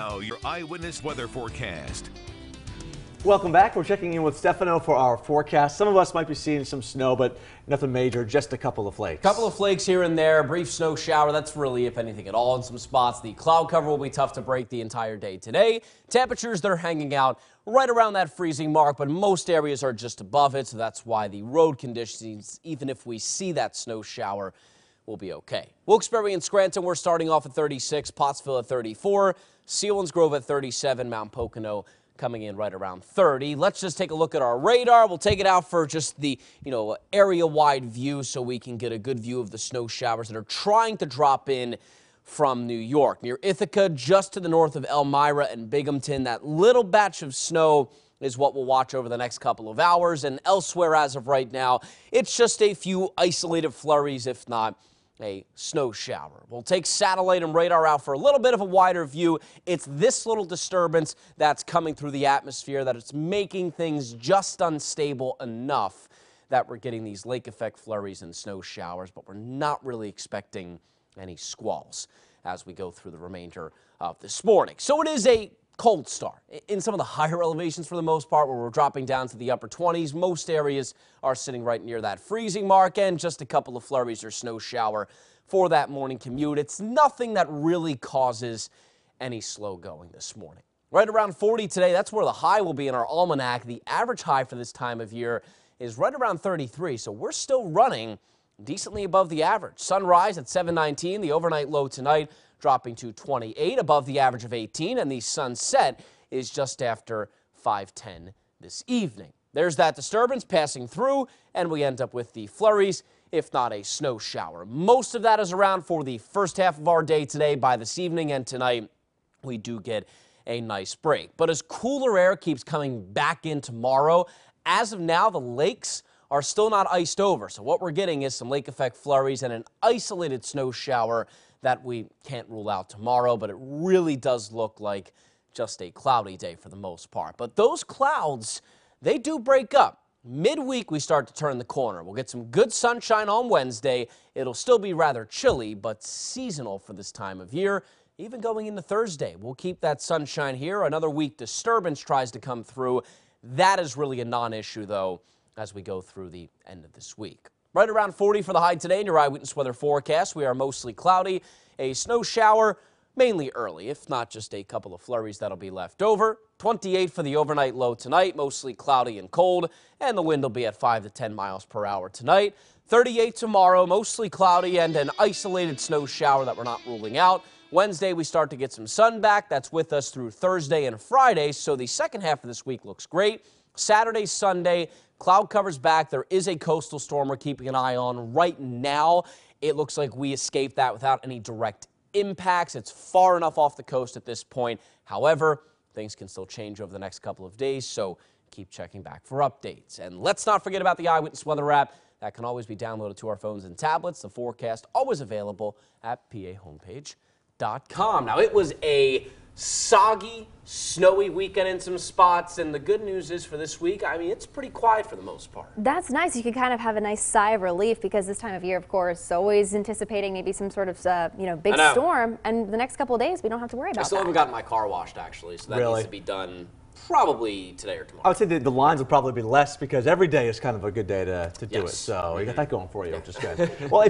Now, your eyewitness weather forecast. Welcome back. We're checking in with Stefano for our forecast. Some of us might be seeing some snow, but nothing major, just a couple of flakes. Couple of flakes here and there, a brief snow shower. That's really, if anything at all, in some spots. The cloud cover will be tough to break the entire day today. Temperatures, they're hanging out right around that freezing mark, but most areas are just above it, so that's why the road conditions, even if we see that snow shower, will be okay. Wilkes-Barre and Scranton, we're starting off at 36, Pottsville at 34, Selinsgrove at 37, Mount Pocono coming in right around 30. Let's just take a look at our radar. We'll take it out for just the, you know, area-wide view so we can get a good view of the snow showers that are trying to drop in from New York. Near Ithaca, just to the north of Elmira and Binghamton, that little batch of snow is what we'll watch over the next couple of hours. And elsewhere as of right now, it's just a few isolated flurries, if not a snow shower. We'll take satellite and radar out for a little bit of a wider view. It's this little disturbance that's coming through the atmosphere that it's making things just unstable enough that we're getting these lake effect flurries and snow showers, but we're not really expecting any squalls as we go through the remainder of this morning. So it is a cold start. In some of the higher elevations for the most part, where we're dropping down to the upper 20s, most areas are sitting right near that freezing mark and just a couple of flurries or snow shower for that morning commute. It's nothing that really causes any slow going this morning. Right around 40 today, that's where the high will be in our almanac. The average high for this time of year is right around 33, so we're still running decently above the average. Sunrise at 719, the overnight low tonight dropping to 28 above the average of 18 and the sunset is just after 510 this evening. There's that disturbance passing through and we end up with the flurries if not a snow shower. Most of that is around for the first half of our day today. By this evening and tonight, we do get a nice break. But as cooler air keeps coming back in tomorrow, as of now, the lakes are still not iced over. So what we're getting is some lake effect flurries and an isolated snow shower that we can't rule out tomorrow, but it really does look like just a cloudy day for the most part. But those clouds, they do break up. Midweek, we start to turn the corner. We'll get some good sunshine on Wednesday. It'll still be rather chilly, but seasonal for this time of year. Even going into Thursday, we'll keep that sunshine here. Another weak disturbance tries to come through. That is really a non-issue, though, as we go through the end of this week. Right around 40 for the high today in your eyewitness weather forecast. We are mostly cloudy. A snow shower mainly early, if not just a couple of flurries that'll be left over. 28 for the overnight low tonight, mostly cloudy and cold, and the wind will be at 5 to 10 miles per hour tonight. 38 tomorrow, mostly cloudy and an isolated snow shower that we're not ruling out. Wednesday, we start to get some sun back. That's with us through Thursday and Friday, so the second half of this week looks great. Saturday, Sunday, Cloud covers back. There is a coastal storm we're keeping an eye on right now. It looks like we escaped that without any direct impacts. It's far enough off the coast at this point. However, things can still change over the next couple of days, so keep checking back for updates. And let's not forget about the Eyewitness Weather app. That can always be downloaded to our phones and tablets. The forecast always available at pahomepage.com. Now, it was a soggy, snowy weekend in some spots. And the good news is for this week, I mean, it's pretty quiet for the most part. That's nice. You can kind of have a nice sigh of relief because this time of year, of course, always anticipating maybe some sort of, uh, you know, big know. storm. And the next couple of days, we don't have to worry about I still that. haven't gotten my car washed, actually. So that really? needs to be done probably today or tomorrow. I would say the, the lines will probably be less because every day is kind of a good day to, to do it. So you got that going for you, which is good. well,